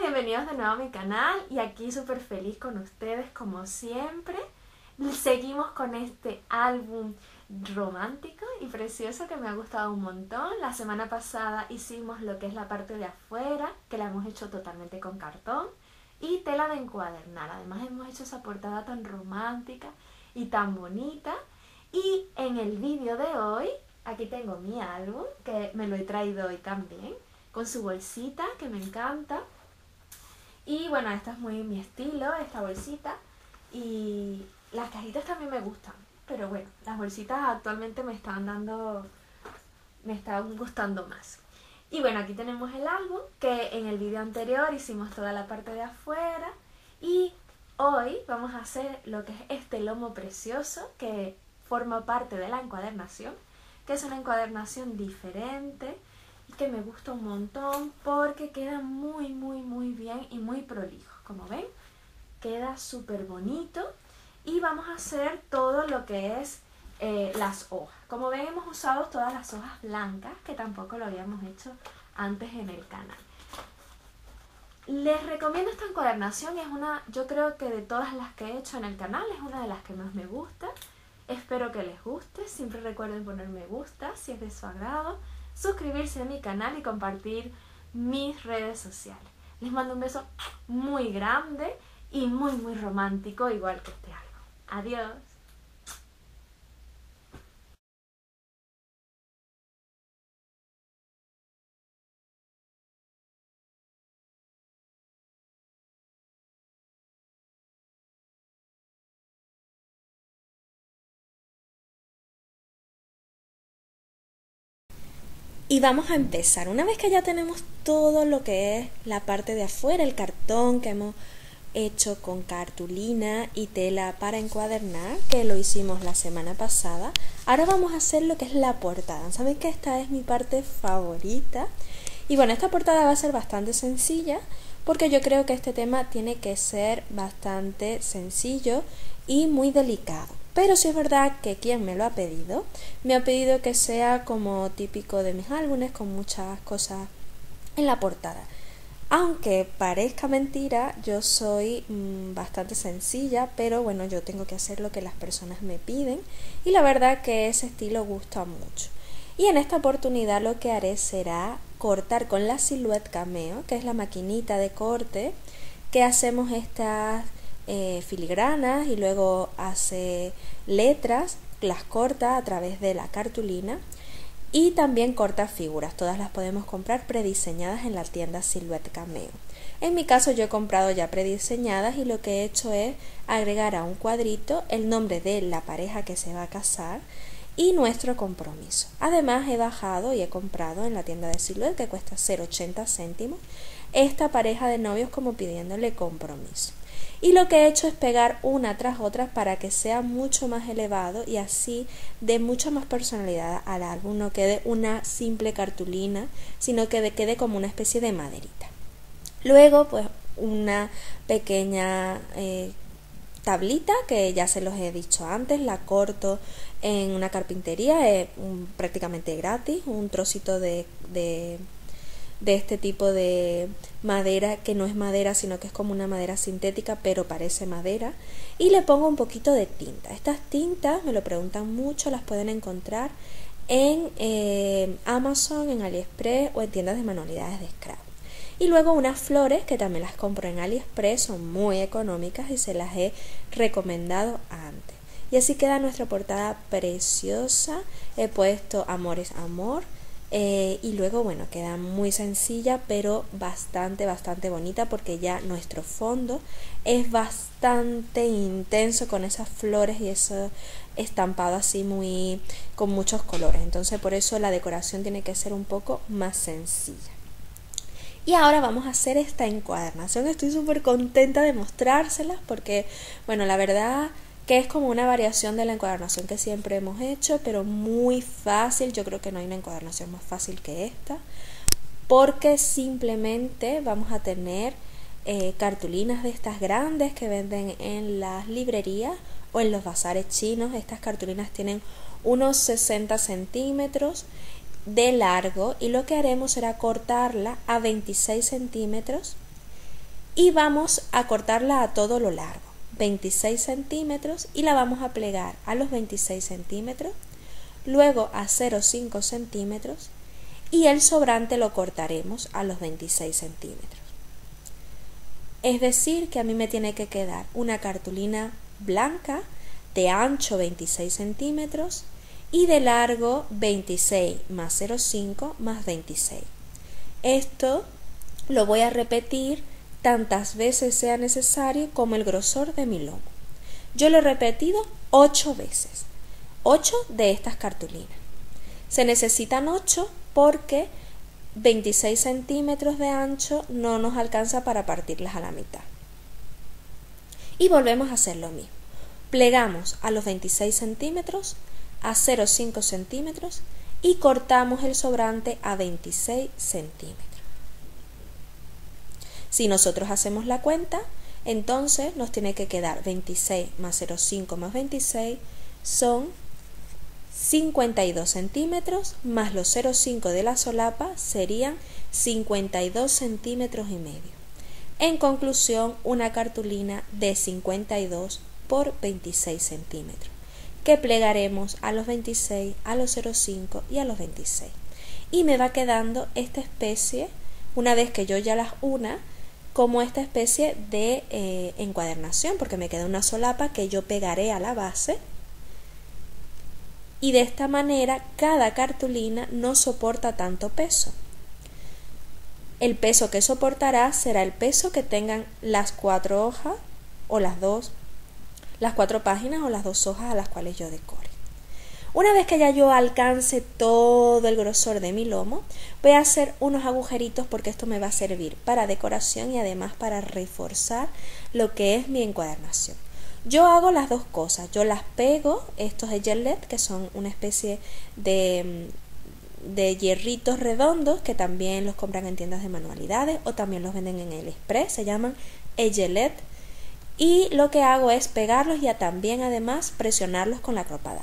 bienvenidos de nuevo a mi canal y aquí súper feliz con ustedes como siempre. Seguimos con este álbum romántico y precioso que me ha gustado un montón. La semana pasada hicimos lo que es la parte de afuera, que la hemos hecho totalmente con cartón y tela de encuadernar. Además hemos hecho esa portada tan romántica y tan bonita. Y en el vídeo de hoy, aquí tengo mi álbum, que me lo he traído hoy también, con su bolsita, que me encanta. Y bueno, esta es muy mi estilo, esta bolsita. Y las cajitas también me gustan. Pero bueno, las bolsitas actualmente me están dando, me están gustando más. Y bueno, aquí tenemos el álbum, que en el vídeo anterior hicimos toda la parte de afuera. Y hoy vamos a hacer lo que es este lomo precioso, que forma parte de la encuadernación, que es una encuadernación diferente que me gusta un montón porque queda muy, muy, muy bien y muy prolijo. Como ven, queda súper bonito y vamos a hacer todo lo que es eh, las hojas. Como ven hemos usado todas las hojas blancas que tampoco lo habíamos hecho antes en el canal. Les recomiendo esta encuadernación, es una, yo creo que de todas las que he hecho en el canal es una de las que más me gusta. Espero que les guste, siempre recuerden poner me gusta si es de su agrado, suscribirse a mi canal y compartir mis redes sociales. Les mando un beso muy grande y muy muy romántico igual que este álbum. Adiós. Y vamos a empezar. Una vez que ya tenemos todo lo que es la parte de afuera, el cartón que hemos hecho con cartulina y tela para encuadernar, que lo hicimos la semana pasada. Ahora vamos a hacer lo que es la portada. Saben que esta es mi parte favorita. Y bueno, esta portada va a ser bastante sencilla porque yo creo que este tema tiene que ser bastante sencillo y muy delicado. Pero si es verdad que quien me lo ha pedido, me ha pedido que sea como típico de mis álbumes, con muchas cosas en la portada. Aunque parezca mentira, yo soy mm, bastante sencilla, pero bueno, yo tengo que hacer lo que las personas me piden y la verdad que ese estilo gusta mucho. Y en esta oportunidad lo que haré será cortar con la Silhouette Cameo, que es la maquinita de corte, que hacemos estas eh, filigranas y luego hace letras, las corta a través de la cartulina y también corta figuras. Todas las podemos comprar prediseñadas en la tienda Silhouette Cameo. En mi caso yo he comprado ya prediseñadas y lo que he hecho es agregar a un cuadrito el nombre de la pareja que se va a casar y nuestro compromiso. Además he bajado y he comprado en la tienda de Silhouette que cuesta 0,80 céntimos esta pareja de novios como pidiéndole compromiso y lo que he hecho es pegar una tras otra para que sea mucho más elevado y así dé mucha más personalidad al álbum, no quede una simple cartulina, sino que quede como una especie de maderita. Luego, pues una pequeña eh, tablita que ya se los he dicho antes, la corto en una carpintería, es prácticamente gratis, un trocito de este tipo de madera que no es madera sino que es como una madera sintética pero parece madera. Y le pongo un poquito de tinta. Estas tintas me lo preguntan mucho las pueden encontrar en eh, Amazon en AliExpress o en tiendas de manualidades de scrap y luego unas flores que también las compro en AliExpress son muy económicas y se las he recomendado antes. Y así queda nuestra portada preciosa. He puesto amor es amor eh, y luego, bueno, queda muy sencilla, pero bastante, bastante bonita porque ya nuestro fondo es bastante intenso con esas flores y ese estampado así muy con muchos colores. Entonces, por eso la decoración tiene que ser un poco más sencilla. Y ahora vamos a hacer esta encuadernación. Estoy súper contenta de mostrárselas porque, bueno, la verdad que es como una variación de la encuadernación que siempre hemos hecho, pero muy fácil. Yo creo que no hay una encuadernación más fácil que esta, porque simplemente vamos a tener eh, cartulinas de estas grandes que venden en las librerías o en los bazares chinos. Estas cartulinas tienen unos 60 centímetros de largo y lo que haremos será cortarla a 26 centímetros y vamos a cortarla a todo lo largo, 26 centímetros y la vamos a plegar a los 26 centímetros, luego a 0,5 centímetros y el sobrante lo cortaremos a los 26 centímetros. Es decir, que a mí me tiene que quedar una cartulina blanca de ancho 26 centímetros y de largo 26 más 0,5 más 26. Esto lo voy a repetir tantas veces sea necesario como el grosor de mi lomo. Yo lo he repetido 8 veces, 8 de estas cartulinas. Se necesitan 8 porque 26 centímetros de ancho no nos alcanza para partirlas a la mitad. Y volvemos a hacer lo mismo. Plegamos a los 26 centímetros, a 0,5 centímetros y cortamos el sobrante a 26 centímetros. Si nosotros hacemos la cuenta, entonces nos tiene que quedar 26 más 0,5 más 26 son 52 centímetros más los 0,5 de la solapa serían 52 centímetros y medio. En conclusión, una cartulina de 52 por 26 centímetros, que plegaremos a los 26, a los 0,5 y a los 26. Y me va quedando esta especie, una vez que yo ya las una, como esta especie de eh, encuadernación, porque me queda una solapa que yo pegaré a la base y de esta manera cada cartulina no soporta tanto peso. El peso que soportará será el peso que tengan las cuatro hojas o las dos, las cuatro páginas o las dos hojas a las cuales yo decore. Una vez que ya yo alcance todo el grosor de mi lomo, voy a hacer unos agujeritos porque esto me va a servir para decoración y además para reforzar lo que es mi encuadernación. Yo hago las dos cosas. Yo las pego, estos Gellet, que son una especie de, mm, de hierritos redondos que también los compran en tiendas de manualidades o también los venden en el Express, se llaman Egelet. Y lo que hago es pegarlos y también además presionarlos con la cropada.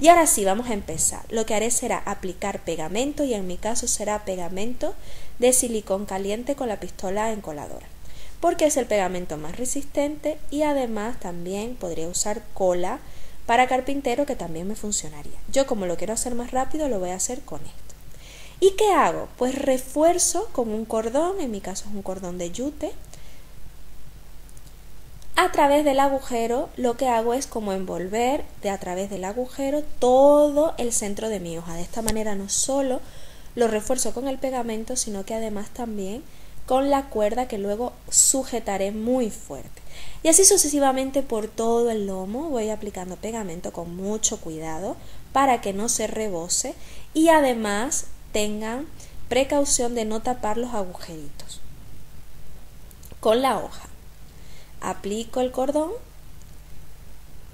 Y ahora sí, vamos a empezar. Lo que haré será aplicar pegamento y en mi caso será pegamento de silicón caliente con la pistola encoladora porque es el pegamento más resistente y además también podría usar cola para carpintero que también me funcionaría. Yo como lo quiero hacer más rápido lo voy a hacer con esto. ¿Y qué hago? Pues refuerzo con un cordón, en mi caso es un cordón de yute. A través del agujero lo que hago es como envolver de a través del agujero todo el centro de mi hoja. De esta manera no solo lo refuerzo con el pegamento, sino que además también con la cuerda que luego sujetaré muy fuerte. Y así sucesivamente por todo el lomo voy aplicando pegamento con mucho cuidado para que no se rebose y además tengan precaución de no tapar los agujeritos. Con la hoja aplico el cordón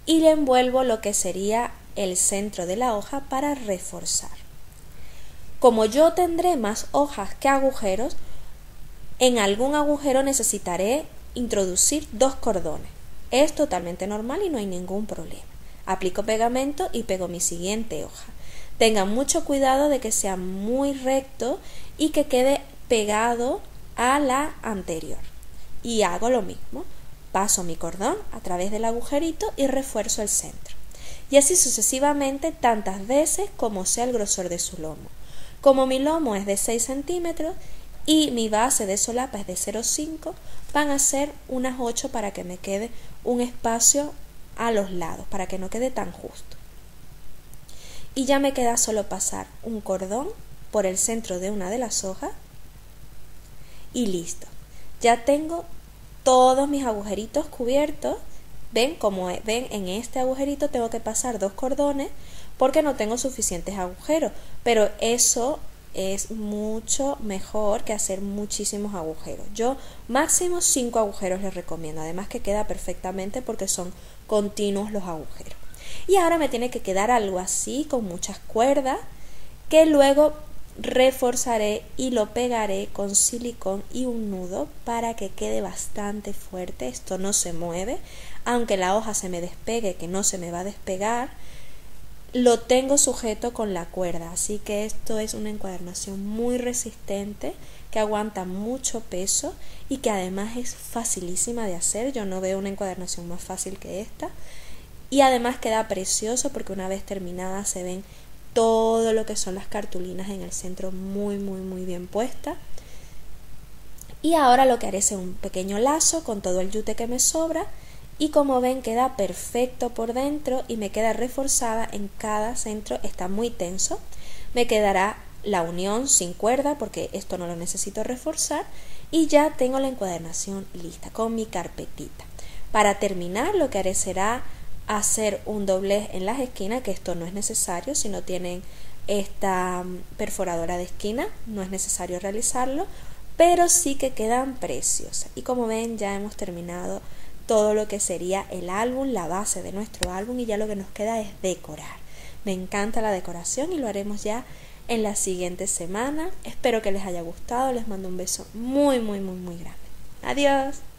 y le envuelvo lo que sería el centro de la hoja para reforzar. Como yo tendré más hojas que agujeros, en algún agujero necesitaré introducir dos cordones. Es totalmente normal y no hay ningún problema. Aplico pegamento y pego mi siguiente hoja. Tengan mucho cuidado de que sea muy recto y que quede pegado a la anterior. Y hago lo mismo. Paso mi cordón a través del agujerito y refuerzo el centro. Y así sucesivamente tantas veces como sea el grosor de su lomo. Como mi lomo es de 6 centímetros, y mi base de solapa es de 0,5 van a ser unas 8 para que me quede un espacio a los lados para que no quede tan justo y ya me queda solo pasar un cordón por el centro de una de las hojas y listo ya tengo todos mis agujeritos cubiertos ven como ven en este agujerito tengo que pasar dos cordones porque no tengo suficientes agujeros pero eso es mucho mejor que hacer muchísimos agujeros. Yo máximo 5 agujeros les recomiendo, además que queda perfectamente porque son continuos los agujeros. Y ahora me tiene que quedar algo así con muchas cuerdas que luego reforzaré y lo pegaré con silicón y un nudo para que quede bastante fuerte. Esto no se mueve, aunque la hoja se me despegue, que no se me va a despegar lo tengo sujeto con la cuerda, así que esto es una encuadernación muy resistente que aguanta mucho peso y que además es facilísima de hacer. Yo no veo una encuadernación más fácil que esta. Y además queda precioso porque una vez terminada se ven todo lo que son las cartulinas en el centro muy muy muy bien puesta. Y ahora lo que haré es un pequeño lazo con todo el yute que me sobra y como ven queda perfecto por dentro y me queda reforzada en cada centro, está muy tenso. Me quedará la unión sin cuerda porque esto no lo necesito reforzar y ya tengo la encuadernación lista con mi carpetita. Para terminar lo que haré será hacer un doblez en las esquinas, que esto no es necesario si no tienen esta mm, perforadora de esquina, no es necesario realizarlo, pero sí que quedan preciosas. Y como ven ya hemos terminado todo lo que sería el álbum, la base de nuestro álbum y ya lo que nos queda es decorar. Me encanta la decoración y lo haremos ya en la siguiente semana. Espero que les haya gustado, les mando un beso muy, muy, muy, muy grande. Adiós.